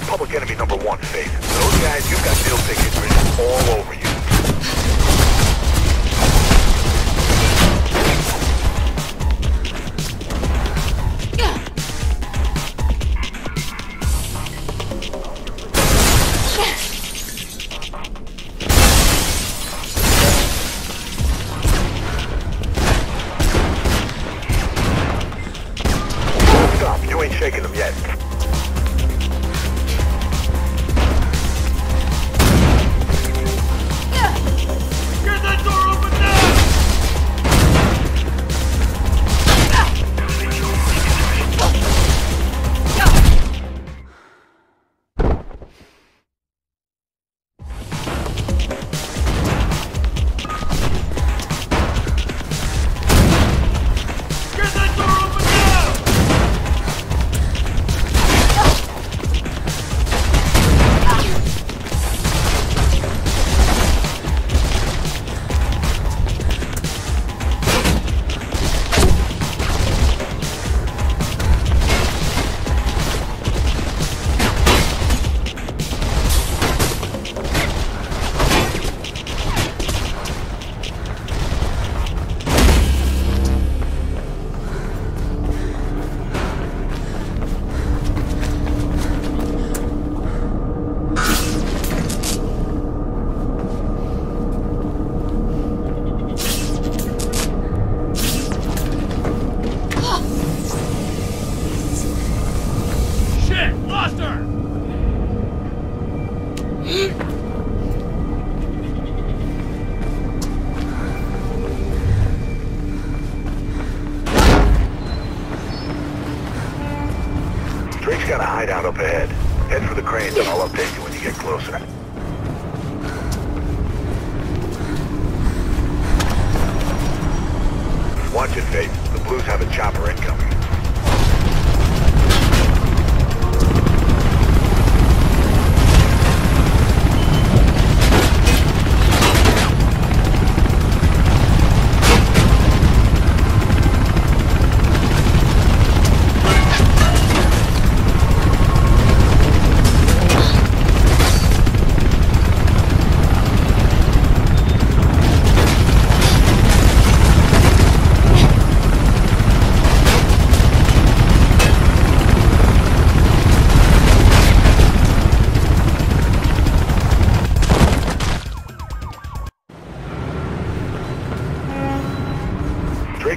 Republic enemy number one, Faith. Those guys, you've got deal tickets written all over you.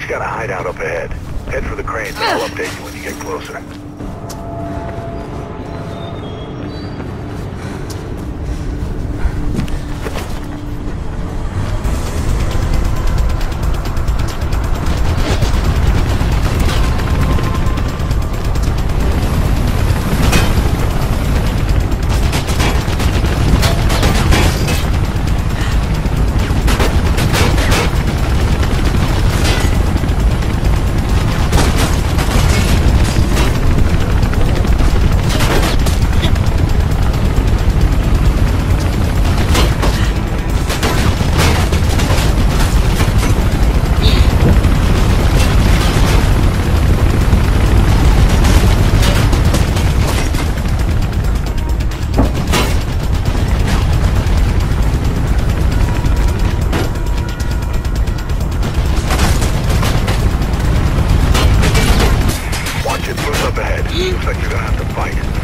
It's got a hideout up ahead. Head for the cranes and I'll update you when you get closer. up ahead. Looks like you're gonna have to fight.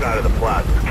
Side of the plaza.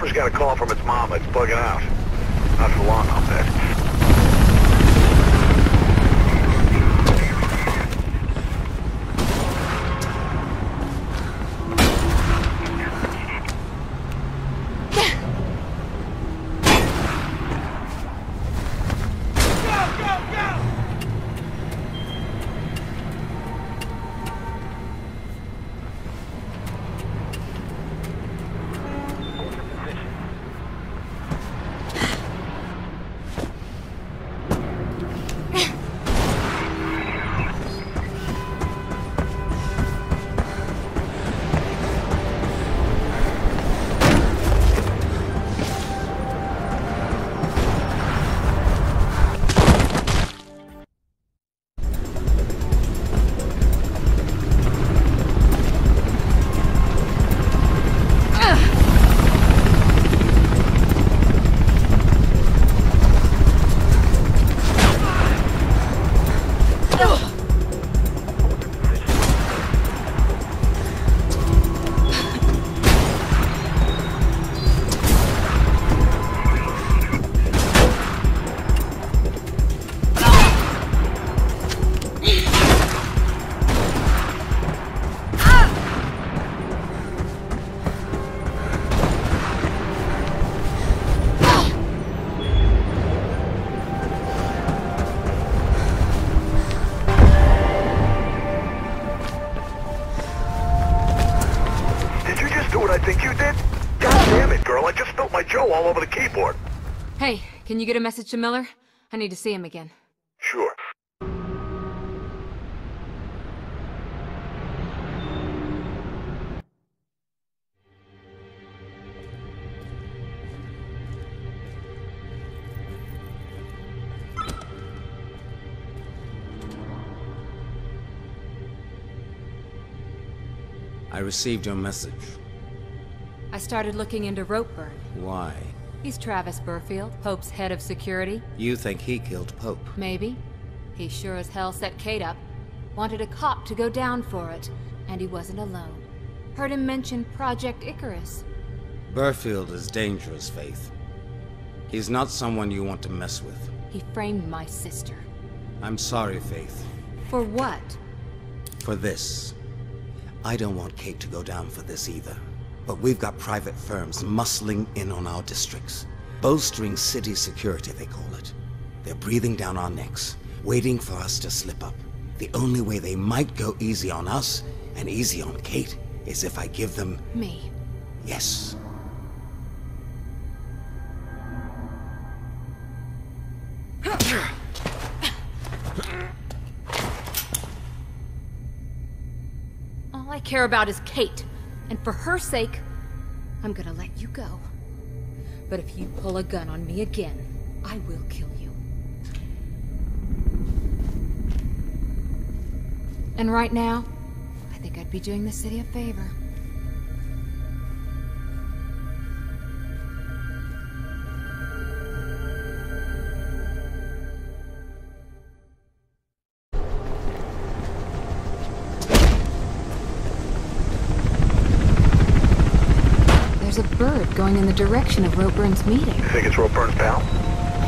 Chopper's got a call from its mama. It's bugging out. Hey, can you get a message to Miller? I need to see him again. Sure. I received your message. I started looking into Ropeburn. Why? He's Travis Burfield, Pope's head of security. You think he killed Pope? Maybe. He sure as hell set Kate up. Wanted a cop to go down for it. And he wasn't alone. Heard him mention Project Icarus. Burfield is dangerous, Faith. He's not someone you want to mess with. He framed my sister. I'm sorry, Faith, For what? for this. I don't want Kate to go down for this either. But we've got private firms muscling in on our districts. Bolstering city security, they call it. They're breathing down our necks, waiting for us to slip up. The only way they might go easy on us and easy on Kate is if I give them Me. yes. All I care about is Kate. And for her sake, I'm gonna let you go. But if you pull a gun on me again, I will kill you. And right now, I think I'd be doing the city a favor. A bird going in the direction of Ropeburn's meeting. You think it's Ropeburn, pal?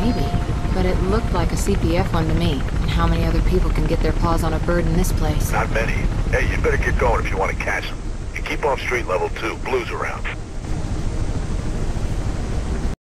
Maybe, but it looked like a CPF one to me. And how many other people can get their paws on a bird in this place? Not many. Hey, you better get going if you want to catch them. And keep off street level two. Blue's around.